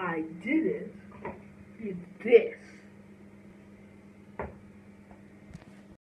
I did it it's this.